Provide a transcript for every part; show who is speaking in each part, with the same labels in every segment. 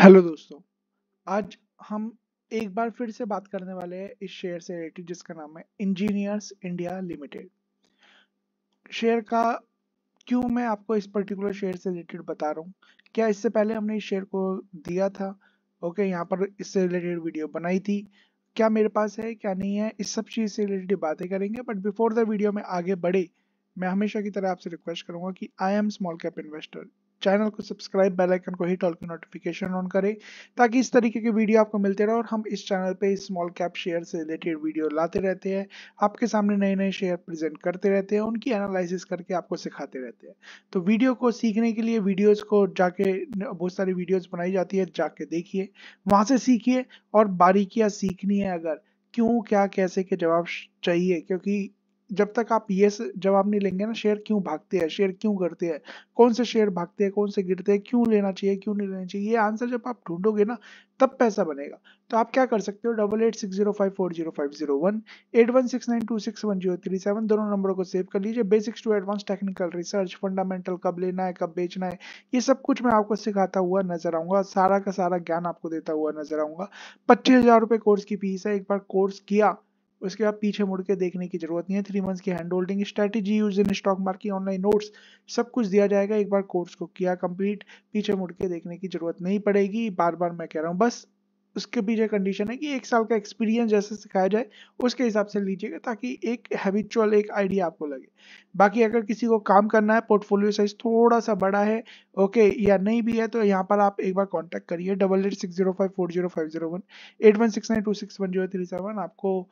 Speaker 1: Hello दोस्तों। आज हम एक बार फिर से बात करने वाले हैं इस शेयर से रिलेटेड जिसका नाम है इंजीनियर्स इंडिया लिमिटेड शेयर का क्यों मैं आपको इस पर्टिकुलर शेयर से रिलेटेड बता रहा हूँ? क्या इससे पहले हमने इस शेयर को दिया था? ओके यहाँ पर इससे रिलेटेड वीडियो बनाई थी। क्या मेरे पास है क्या नहीं है इस सब चीज़ से रिलेटेड बातें करेंगे बट बिफोर द वीडियो में आगे बढ़े मैं हमेशा की तरह आपसे रिक्वेस्ट करूँगा कि I am small cap investor channel को सब्सक्राइब, बेल आइकन को हिट, ऑल की नोटिफिकेशन ऑन करें, ताकि इस तरीके के वीडियो आपको मिलते रहे और हम इस चैनल पे स्मॉल कैप शेयर से रिलेटेड वीडियो लाते रहते हैं, आपके सामने नए नए शेयर प्रेजेंट करते रहते हैं, उनकी एनालिसिस करके आपको सिखाते रहते हैं। तो वीडियो को सीखने के लिए वीडियोज़ को जाके, बहुत सारी वीडियोज़ बनाई जाती है, जाके देखिए, वहाँ से सीखिए और बारीकियाँ सीखनी है अगर, क्यों, क्या, कैसे, के जवाब चाहिए, क्योंकि जब तक आप ये जवाब नहीं लेंगे ना शेयर क्यों भागते हैं? शेयर क्यों करते हैं? कौन से शेयर भागते हैं? कौन से गिरते हैं? क्यों लेना चाहिए? क्यों नहीं लेना चाहिए? ये आंसर जब आप ढूंढोगे ना, तब पैसा बनेगा। तो आप क्या कर सकते हो? Double eight six zero five four zero five zero one, eight one six nine two six one zero three seven, दोनों नंबरों को सेव कर लीजिए। Basics to advance technical research, fundamental कब लेना है, कब बेचना है, ये सब कुछ मैं आपको सिखाता हुआ नज़र आऊँगा। सारा का सारा ज्ञान आपको देता हुआ नज़र आऊँगा। पच्चीस हज़ार रुपये कोर्स की फ़ीस है। एक बार कोर्स किया उसके बाद पीछे मुड़ के देखने की ज़रूरत नहीं है। थ्री मंथ्स की hand holding strategy use in stock market online notes सब कुछ दिया जाएगा। एक बार कोर्स को किया कंप्लीट पीछे मुड़ के देखने की ज़रूरत नहीं पड़ेगी। बार बार मैं कह रहा हूँ, बस उसके भी पीछे कंडीशन है कि एक साल का एक्सपीरियंस जैसे सिखाया जाए, उसके हिसाब से लीजिएगा ताकि एक हैबिचुअल एक आइडिया आपको लगे। बाकी अगर किसी को काम करना है पोर्टफोलियो साइज़ थोड़ा सा बड़ा है ओके या नहीं भी है तो यहाँ पर आप एक बार कांटेक्ट करिए। Double eight six zero five four zero five zero one eight one six nine two six one zero three seven आपको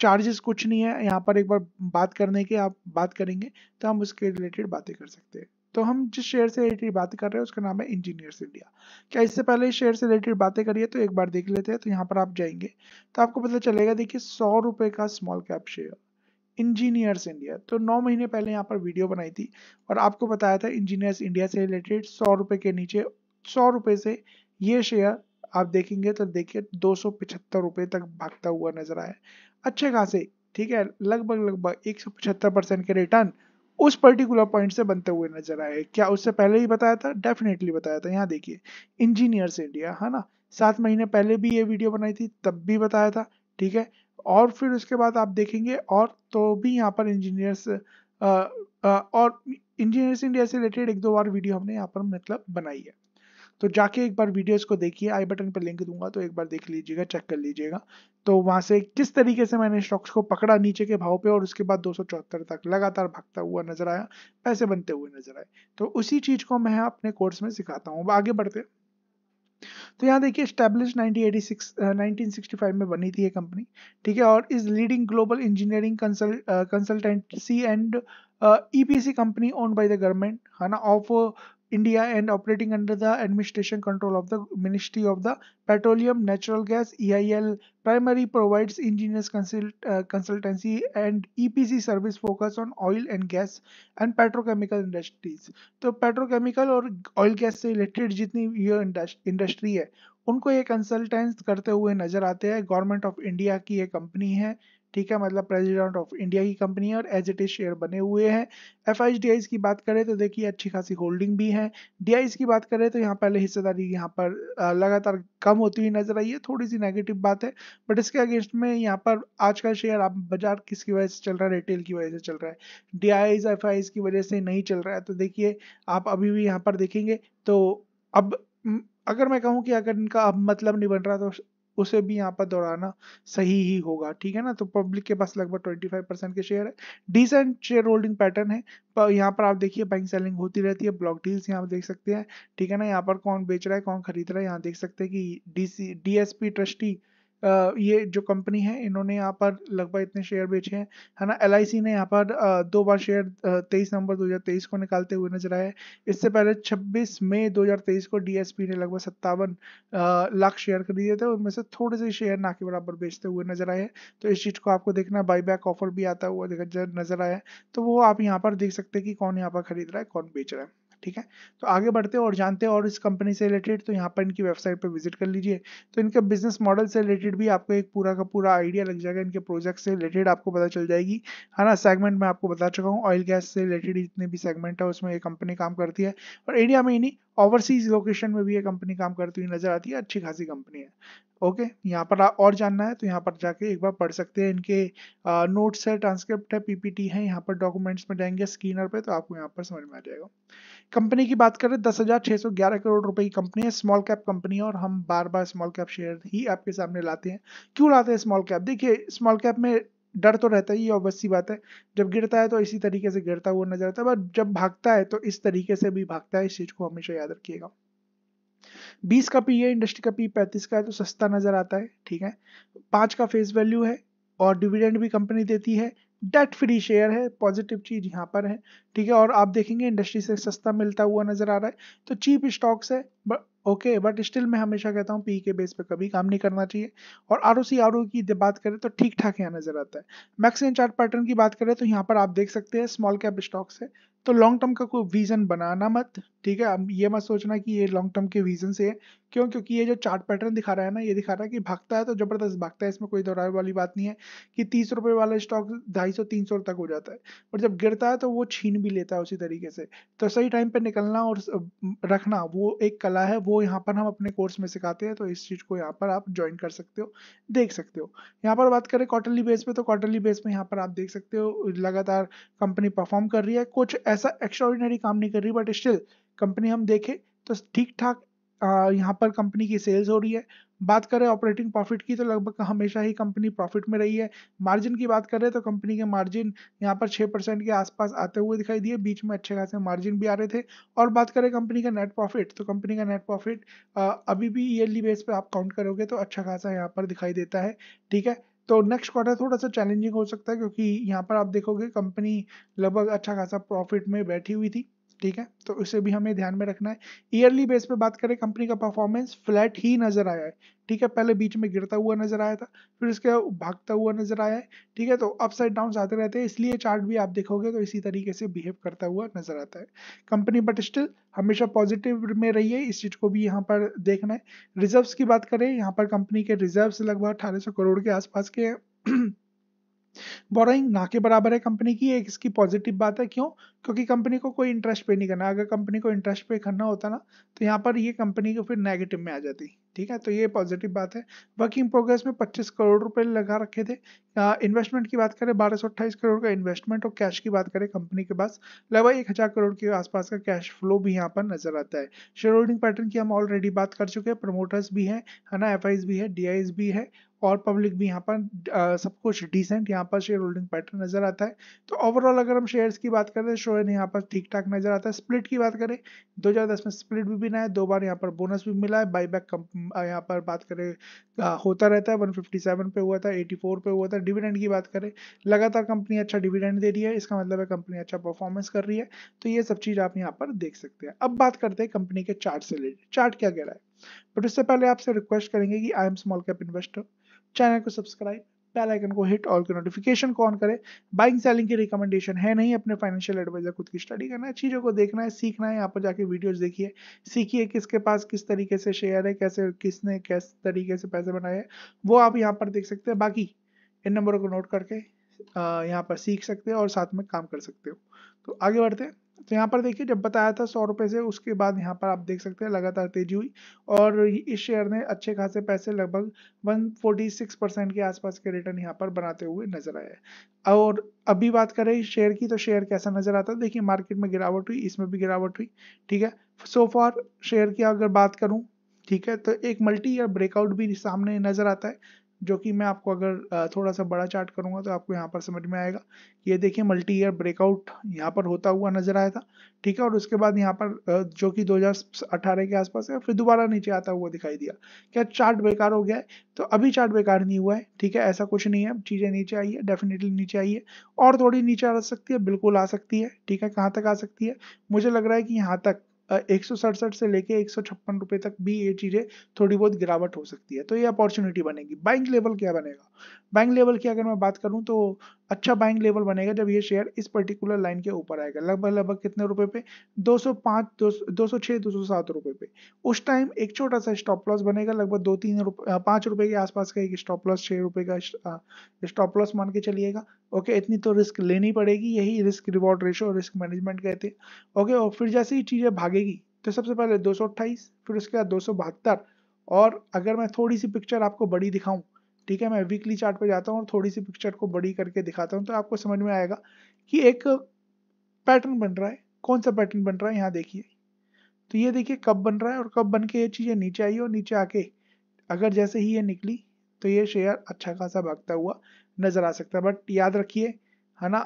Speaker 1: चार्जेस कुछ नहीं है। यहाँ पर एक बार बात करने के आप बात करेंगे तो हम उसके रिलेटेड बातें कर सकते हैं। तो हम जिस शेयर से रिलेटेड बात कर रहे हैं, उसका नाम है इंजीनियर्स इंडिया क्या इससे पहले शेयर से रिलेटेड बातें करिए तो एक बार देख लेते हैं तो यहाँ पर आप जाएँगे। तो आपको पता चलेगा, देखिए, सौ रुपए का small cap share engineers India तो नौ महीने पहले यहाँ पर वीडियो बनाई थी, और आपको बताया था इंजीनियर्स इंडिया से रिलेटेड सौ रुपए के नीचे, सौ रुपए से ये शेयर आप देखेंगे तो देखिए, दो सौ पिछहत्तर रुपए तक भागता हुआ नज़र आया। अच्छे खासे, ठीक है लगभग लगभग एक सौ पचहत्तर परसेंट के रिटर्न उस पर्टिकुलर पॉइंट से बनते हुए नज़र आए। क्या उससे पहले ही बताया था? डेफिनेटली बताया था। यहाँ देखिए इंजीनियर्स इंडिया है ना? सात महीने पहले भी ये वीडियो बनाई थी, तब भी बताया था, ठीक है? और फिर उसके बाद आप देखेंगे, और तो भी यहाँ पर इंजीनियर्स और इंजीनियर्स इंडिया से रिलेटेड एक दो बार वीडियो हमने यहाँ पर मतलब बनाई है। तो जाके एक बार वीडियोस को देखिए। आई बटन पर लिंक दूँगा तो एक बार देख लीजिएगा चेक कर लीजिएगा। तो वहाँ से किस तरीके से मैंने स्टॉक्स को पकड़ा नीचे के भाव पे और उसके बाद दो तक लगातार भागता हुआ नज़र आया, पैसे बनते हुए नज़र आए। तो उसी चीज़ को मैं अपने कोर्स में सिखाता हूँ। आगे बढ़ते तो यहाँ देखिए स्टैब्लिश 1986 1965 में बनी थी ये कंपनी ठीक है? और is leading global engineering consultancy and EPC company own by the government है ना? Of India and operating under the administration control of the Ministry of the Petroleum, Natural Gas, EIL, primary provides engineers consult, uh, consultancy and EPC service focus on oil and gas and petrochemical industries. तो petrochemical और oil gas से related जितनी ये industry है उनको ये कंसल्टेंस करते हुए नज़र आते हैं। गवर्नमेंट ऑफ़ इंडिया की ये कंपनी है, ठीक है? मतलब प्रेसिडेंट ऑफ़ इंडिया की कंपनी है और एज इट इज़ शेयर बने हुए हैं। एफ़ आई की बात करें तो देखिए अच्छी खासी होल्डिंग भी है। डी की बात करें तो यहाँ पहले हिस्सेदारी यहाँ पर लगातार कम होती हुई नज़र आई है। थोड़ी सी नेगेटिव बात है बट इसके अगेंस्ट में यहाँ पर आज का शेयर आप बाज़ार किसकी वजह से चल रहा है? रिटेल की वजह से चल रहा है। डी आई की वजह से नहीं चल रहा है। तो देखिए आप अभी भी यहाँ पर देखेंगे तो अब अगर मैं कहूँ कि अगर इनका अब मतलब नहीं बन रहा तो उसे भी यहाँ पर दौड़ाना सही ही होगा, ठीक है ना? तो पब्लिक के पास लगभग ट्वेंटी फाइव परसेंट के शेयर है। डिसेंट शेयर होल्डिंग पैटर्न है। यहाँ पर आप देखिए बाइंग सेलिंग होती रहती है ब्लॉक डील्स यहाँ पर देख सकते हैं, ठीक है ना? यहाँ पर कौन बेच रहा है, कौन खरीद रहा है, यहाँ देख सकते हैं कि डी डीएसपी ट्रस्टी ये जो कंपनी है, इन्होंने यहाँ पर लगभग इतने शेयर बेचे हैं। है ना? एलआईसी ने यहाँ पर दो बार शेयर तेईस नवंबर 2023 को निकालते हुए नज़र आए। इससे पहले 26 मई 2023 को डीएसपी ने लगभग सत्तावन लाख शेयर खरीदे थे उनमें से थोड़े से शेयर ना के बराबर बेचते हुए नज़र आए। तो इस चीज़ को आपको देखना बाई बैक ऑफ़र भी आता हुआ नज़र आया। तो वो आप यहाँ पर देख सकते हैं कि कौन यहाँ पर खरीद रहा है, कौन बेच रहा है। ठीक है? तो आगे बढ़ते हैं और जानते हैं और इस कंपनी से रिलेटेड तो यहाँ पर इनकी वेबसाइट पर विज़िट कर लीजिए। तो इनके बिज़नेस मॉडल से रिलेटेड भी आपको एक पूरा का पूरा आइडिया लग जाएगा। इनके प्रोजेक्ट से रिलेटेड आपको पता चल जाएगी। है ना? सेगमेंट मैं आपको बता चुका हूँ। ऑयल गैस से रिलेटेड जितने भी सेगमेंट है, उसमें ये कंपनी काम करती है। और इंडिया में ही नहीं ओवरसीज लोकेशन में भी ये कंपनी काम करती हुई नज़र आती है, अच्छी खासी कंपनी है। ओके यहाँ पर और जानना है तो यहाँ पर जाके एक बार पढ़ सकते हैं। इनके नोट्स है ट्रांसक्रिप्ट है पीपीटी है, यहाँ पर डॉक्यूमेंट्स में जाएँगे स्क्रीनर पे तो आपको यहाँ पर समझ में आ जाएगा। कंपनी की बात करें, दस हज़ार छह सौ ग्यारह करोड़ रुपए की कंपनी है स्मॉल कैप कंपनी है, और हम बार बार स्मॉल कैप शेयर ही आपके सामने लाते हैं। क्यों लाते हैं स्मॉल कैप देखिए स्मॉल कैप में डर तो रहता ही ऑब्वियस सी बात है। जब गिरता है तो इसी तरीके से गिरता हुआ नज़र आता है बट जब भागता है तो इस तरीके से भी भागता है, इस चीज़ को हमेशा याद रखिएगा। बीस का पी है इंडस्ट्री का पी पैंतीस का है तो सस्ता नज़र आता है, ठीक है। पाँच का फेस वैल्यू है, और डिविडेंड भी कंपनी देती है। डेट फ्री शेयर है पॉजिटिव चीज़ यहाँ पर है, ठीक है। और आप देखेंगे इंडस्ट्री से सस्ता मिलता हुआ नज़र आ रहा है। तो चीप स्टॉक्स है ओके बट स्टिल मैं हमेशा कहता हूँ पी के बेस पे कभी काम नहीं करना चाहिए। और R O C R O की बात करें तो ठीक ठाक यहाँ नज़र आता है। मैक्सिमम चार्ट पैटर्न की बात करें तो यहाँ पर आप देख सकते हैं स्मॉल कैप स्टॉक्स है। तो लॉन्ग टर्म का कोई विजन बनाना मत, ठीक है? अब ये मत सोचना कि ये लॉन्ग टर्म के विजन से है। क्यों? क्योंकि ये जो चार्ट पैटर्न दिखा रहा है ना, ये दिखा रहा है कि भागता है तो ज़बरदस्त भागता है, इसमें कोई दोहराए वाली बात नहीं है कि तीस रुपए वाला स्टॉक ढाई सौ, तीन सौ तक हो जाता है। और जब गिरता है तो वो छीन भी लेता है उसी तरीके से। तो सही टाइम पे निकलना और रखना, वो एक कला है, वो यहाँ पर हम अपने कोर्स में सिखाते हैं तो इस चीज़ को यहाँ पर आप ज्वाइन कर सकते हो, देख सकते हो। यहाँ पर बात करें क्वार्टरली बेस पे तो क्वार्टरली बेस में यहाँ पर आप देख सकते हो, लगातार कंपनी परफॉर्म कर रही है। कुछ ऐसा एक्स्ट्रॉर्डिनरी काम नहीं कर रही बट स्टिल कंपनी हम देखें तो ठीक ठाक यहाँ पर कंपनी की सेल्स हो रही है। बात करें ऑपरेटिंग प्रॉफिट की तो लगभग हमेशा ही कंपनी प्रॉफिट में रही है। मार्जिन की बात करें तो कंपनी के मार्जिन यहाँ पर छः परसेंट के आसपास आते हुए दिखाई दिए। बीच में अच्छे खासे मार्जिन भी आ रहे थे। और बात करें कंपनी का नेट प्रॉफिट तो कंपनी का नेट प्रॉफिट अभी भी ईयरली बेस पर आप काउंट करोगे तो अच्छा खासा यहाँ पर दिखाई देता है। ठीक है? तो नेक्स्ट क्वार्टर थोड़ा सा चैलेंजिंग हो सकता है, क्योंकि यहाँ पर आप देखोगे कंपनी लगभग अच्छा खासा प्रॉफिट में बैठी हुई थी। ठीक है? तो इसे भी हमें ध्यान में रखना है। ईयरली बेस पे बात करें कंपनी का परफॉर्मेंस फ्लैट ही नज़र आया है। ठीक है? पहले बीच में गिरता हुआ नज़र आया था, फिर इसके भागता हुआ नज़र आया है। ठीक है? तो अपसाइड डाउन आते रहते हैं, इसलिए चार्ट भी आप देखोगे तो इसी तरीके से बिहेव करता हुआ नज़र आता है। कंपनी बट स्टिल हमेशा पॉजिटिव में रही है इस चीज़ को भी यहाँ पर देखना है। रिज़र्व की बात करें, यहाँ पर कंपनी के रिज़र्व लगभग अठारह सौ करोड़ के आसपास के हैं। बोरोइंग ना के बराबर है कंपनी की, एक इसकी पॉजिटिव बात है। क्यों? क्योंकि कंपनी को कोई इंटरेस्ट पे नहीं करना। अगर कंपनी को इंटरेस्ट पे करना होता ना तो यहाँ पर ये कंपनी को फिर नेगेटिव में आ जाती। ठीक है? तो ये पॉजिटिव बात है। वर्किंग प्रोग्रेस में 25 करोड़ रुपए लगा रखे थे। इन्वेस्टमेंट की बात करें, बारह करोड़ का इन्वेस्टमेंट और कैश की बात करें कंपनी के पास, लगभग एक हज़ार करोड़ के आसपास का कैश फ्लो भी यहाँ पर नज़र आता है। शेयर होल्डिंग पैटर्न की हम ऑलरेडी बात कर चुके हैं। प्रमोटर्स भी है ना? एफ़ भी है डी भी है। और पब्लिक भी यहाँ पर सब कुछ डिसेंट यहाँ पर शेयर होल्डिंग पैटर्न नज़र आता है। तो ओवरऑल अगर हम शेयर्स की बात करें तो यहाँ पर ठीक ठाक नज़र आता है। स्प्लिट की बात करें 2010 में स्प्लिट भी बिना है दो बार यहाँ पर बोनस भी मिला है। बाईबैक यहाँ पर बात करें आ, होता रहता है। 157 पे हुआ था 84 पे हुआ था। डिविडेंड की बात करें लगातार कंपनी अच्छा डिविडेंड दे रही है। इसका मतलब है कंपनी अच्छा परफॉर्मेंस कर रही है। तो ये सब चीज़ आप यहाँ पर देख सकते हैं। अब बात करते हैं कंपनी के चार्ट से रिलेटेड चार्ट क्या कह रहा है? बट उससे पहले आपसे रिक्वेस्ट करेंगे कि I am small cap investor channel को सब्सक्राइब बेल आइकन को हिट ऑल के नोटिफिकेशन को ऑन करें। बाइंग सेलिंग की रिकमेंडेशन है नहीं, अपने फाइनेंशियल एडवाइजर खुद की स्टडी करना है, चीज़ों को देखना है, सीखना है, यहाँ पर जाके वीडियोस देखिए, सीखिए किसके पास किस तरीके से शेयर है, कैसे, किसने किस तरीके से पैसे बनाए वो आप यहाँ पर देख सकते हैं। बाकी इन नंबरों को नोट करके यहाँ पर सीख सकते हो और साथ में काम कर सकते हो। तो आगे बढ़ते हैं। तो यहाँ पर देखिए, जब बताया था सौ रुपए से, उसके बाद यहाँ पर आप देख सकते हैं, लगातार तेज़ी हुई। और इस शेयर ने अच्छे खासे पैसे लगभग 146 परसेंट के आसपास के रिटर्न यहाँ पर बनाते हुए नज़र आए और अभी बात करें शेयर की तो शेयर कैसा नज़र आता है? देखिए, मार्केट में गिरावट हुई, इसमें भी गिरावट हुई, ठीक है? सो फॉर शेयर की अगर बात करूँ, ठीक है तो एक मल्टी ईयर ब्रेकआउट भी सामने नज़र आता है। जो कि मैं आपको अगर थोड़ा सा बड़ा चार्ट करूँगा तो आपको यहाँ पर समझ में आएगा। ये देखिए मल्टी ईयर ब्रेकआउट यहाँ पर होता हुआ नज़र आया था, ठीक है? और उसके बाद यहाँ पर जो कि 2018 के आसपास है, फिर दोबारा नीचे आता हुआ दिखाई दिया। क्या चार्ट बेकार हो गया है? तो अभी चार्ट बेकार नहीं हुआ है, ठीक है? ऐसा कुछ नहीं है चीज़ें नीचे आई है डेफिनेटली नीचे आई है, और थोड़ी नीचे आ सकती है, बिल्कुल आ सकती है, ठीक है? कहाँ तक आ सकती है? मुझे लग रहा है कि यहाँ तक एक सौ सड़सठ से लेके एक सौ छप्पन रुपए तक भी ये चीज़ें थोड़ी बहुत गिरावट हो सकती है। तो ये अपॉर्चुनिटी बनेगी। बैंक लेवल क्या बनेगा? बैंक लेवल की अगर मैं बात करूँ तो अच्छा बाइंग लेवल बनेगा जब ये शेयर इस पर्टिकुलर लाइन के ऊपर आएगा। लगभग लगभग कितने रुपए पे? 205 206 207 रुपए पे। उस टाइम एक छोटा सा स्टॉप लॉस बनेगा, लगभग दो तीन रुपए पाँच रुपए के आसपास का एक स्टॉप लॉस छह रुपए का स्टॉप लॉस मान के चलिएगा। ओके इतनी तो रिस्क लेनी पड़ेगी, यही risk reward ratio risk management कहते हैं। ओके और फिर जैसे ही चीज़ें भागेगी तो सबसे पहले दो सौ अट्ठाइस फिर उसके बाद दो सौ बहत्तर। और अगर मैं थोड़ी सी पिक्चर आपको बड़ी दिखाऊँ ठीक है, मैं वीकली चार्ट पे जाता हूँ और थोड़ी सी पिक्चर को बड़ी करके दिखाता हूँ तो आपको समझ में आएगा कि एक पैटर्न बन रहा है। कौन सा पैटर्न बन रहा है, यहाँ देखिए। तो ये देखिए कब बन रहा है और कब बन के ये चीज़ें नीचे आई और नीचे आके अगर जैसे ही ये निकली तो ये शेयर अच्छा खासा भागता हुआ नज़र आ सकता है। बट याद रखिए, है ना?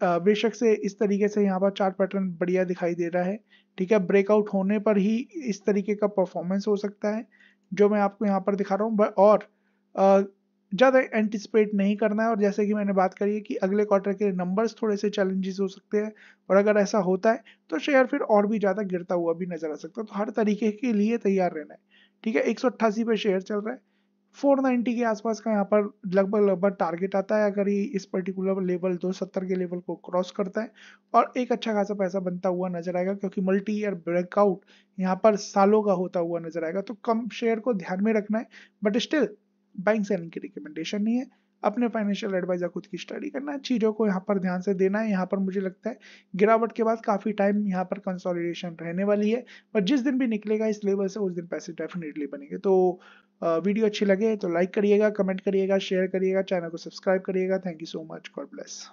Speaker 1: बेशक से इस तरीके से यहाँ पर चार्ट पैटर्न बढ़िया दिखाई दे रहा है, ठीक है? ब्रेकआउट होने पर ही इस तरीके का परफॉर्मेंस हो सकता है, जो मैं आपको यहाँ पर दिखा रहा हूँ। और ज़्यादा एंटिसिपेट नहीं करना है। और जैसे कि मैंने बात करी है कि अगले क्वार्टर के नंबर्स थोड़े से चैलेंजेस हो सकते हैं। और अगर ऐसा होता है तो शेयर फिर और भी ज़्यादा गिरता हुआ भी नज़र आ सकता है। तो हर तरीके के लिए तैयार रहना है। ठीक है, एक पे शेयर चल रहा है। 490 के आसपास का यहाँ पर लगभग लगभग टारगेट आता है। अगर ये इस पर्टिकुलर लेवल 270 के लेवल को क्रॉस करता है, और एक अच्छा खासा पैसा बनता हुआ नज़र आएगा, क्योंकि मल्टी ईयर ब्रेकआउट यहाँ पर सालों का होता हुआ नज़र आएगा। तो कम शेयर को ध्यान में रखना है बट स्टिल बाइंग सेलिंग की रिकमेंडेशन नहीं है। अपने फाइनेंशियल एडवाइजर खुद की स्टडी करना है। चीज़ों को यहाँ पर ध्यान से देना है। यहाँ पर मुझे लगता है गिरावट के बाद काफ़ी टाइम यहाँ पर कंसोलिडेशन रहने वाली है। पर जिस दिन भी निकलेगा इस लेवल से उस दिन पैसे डेफिनेटली बनेंगे। तो वीडियो अच्छी लगे तो लाइक करिएगा कमेंट करिएगा शेयर करिएगा चैनल को सब्सक्राइब करिएगा। Thank you so much God bless